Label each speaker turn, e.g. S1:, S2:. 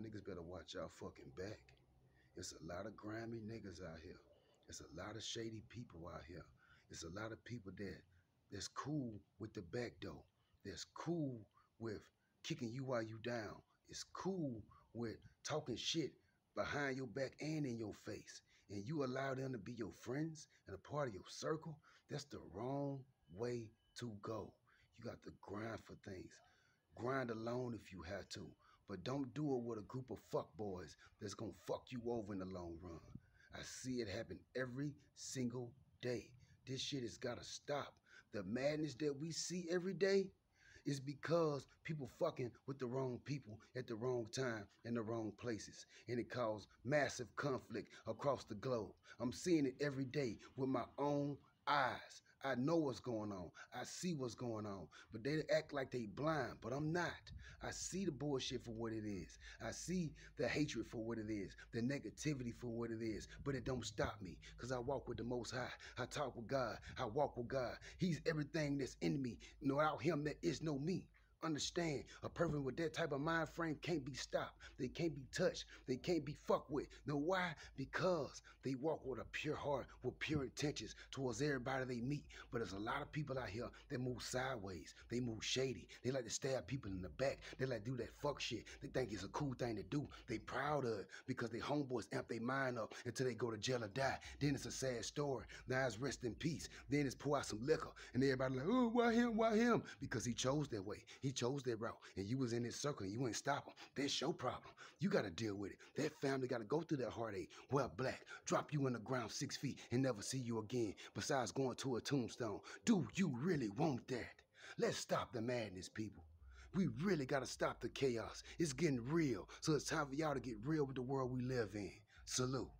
S1: Niggas better watch y'all fucking back. It's a lot of grimy niggas out here. It's a lot of shady people out here. It's a lot of people that that's cool with the back door. That's cool with kicking you while you down. It's cool with talking shit behind your back and in your face. And you allow them to be your friends and a part of your circle. That's the wrong way to go. You got to grind for things. Grind alone if you have to. But don't do it with a group of fuck boys that's gonna fuck you over in the long run. I see it happen every single day. This shit has gotta stop. The madness that we see every day is because people fucking with the wrong people at the wrong time in the wrong places. And it caused massive conflict across the globe. I'm seeing it every day with my own eyes. I know what's going on. I see what's going on. But they act like they blind, but I'm not. I see the bullshit for what it is. I see the hatred for what it is, the negativity for what it is. But it don't stop me because I walk with the Most High. I talk with God. I walk with God. He's everything that's in me. without him, there is no me understand. A person with that type of mind frame can't be stopped. They can't be touched. They can't be fucked with. Know why? Because they walk with a pure heart with pure intentions towards everybody they meet. But there's a lot of people out here that move sideways. They move shady. They like to stab people in the back. They like to do that fuck shit. They think it's a cool thing to do. They proud of it because they homeboys amp their mind up until they go to jail or die. Then it's a sad story. Now it's rest in peace. Then it's pour out some liquor. And everybody like oh why him? Why him? Because he chose that way. He chose that route and you was in his circle and you ain't stop him. That's your problem. You got to deal with it. That family got to go through that heartache. Well, black, drop you in the ground six feet and never see you again. Besides going to a tombstone. Do you really want that? Let's stop the madness, people. We really got to stop the chaos. It's getting real. So it's time for y'all to get real with the world we live in. Salute.